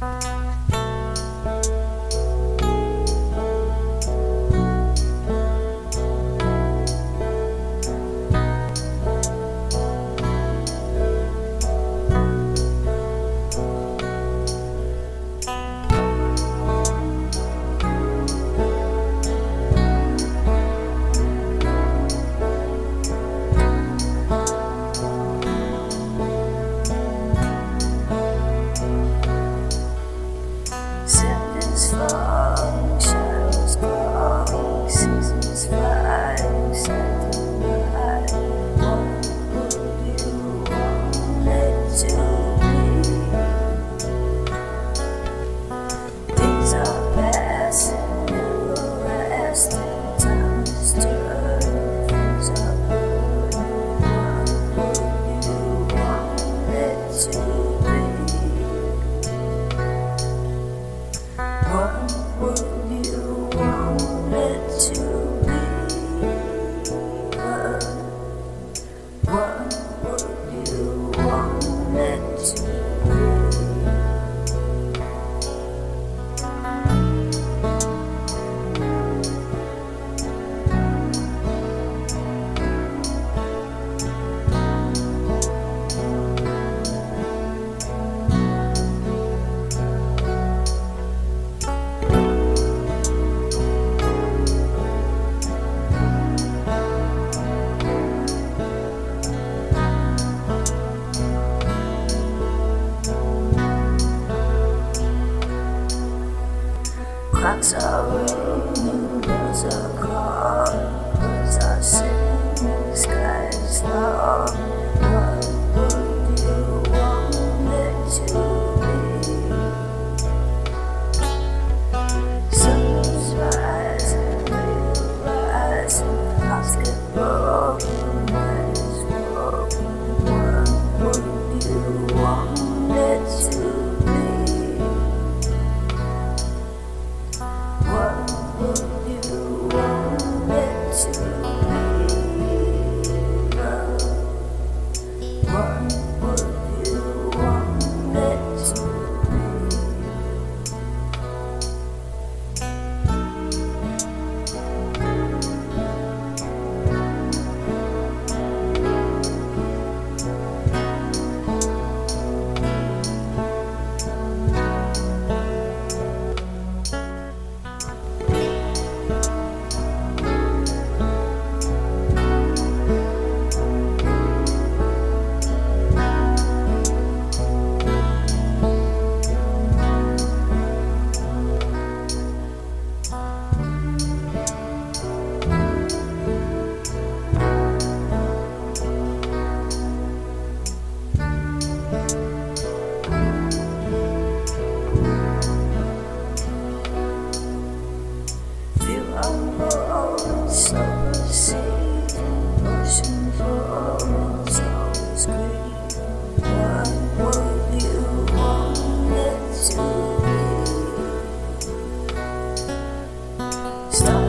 Sentence Clocks are ringing, bells are calling, birds are singing, skies are on. stop.